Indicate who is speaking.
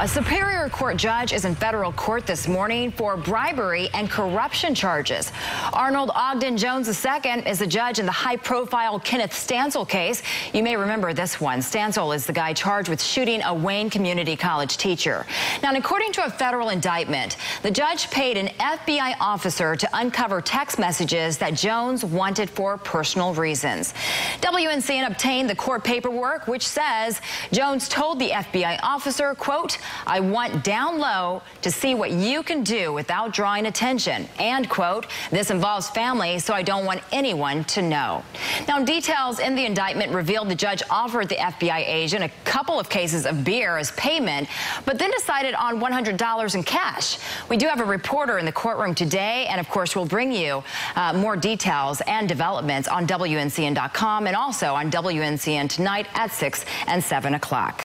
Speaker 1: A Superior Court judge is in federal court this morning for bribery and corruption charges. Arnold Ogden Jones II is the judge in the high-profile Kenneth Stancil case. You may remember this one. Stancil is the guy charged with shooting a Wayne Community College teacher. Now, according to a federal indictment, the judge paid an FBI officer to uncover text messages that Jones wanted for personal reasons. WNCN obtained the court paperwork, which says Jones told the FBI officer, quote, I want down low to see what you can do without drawing attention. And, quote, this involves family, so I don't want anyone to know. Now, details in the indictment revealed the judge offered the FBI agent a couple of cases of beer as payment, but then decided on $100 in cash. We do have a reporter in the courtroom today, and of course, we'll bring you uh, more details and developments on WNCN.com and also on WNCN tonight at 6 and 7 o'clock.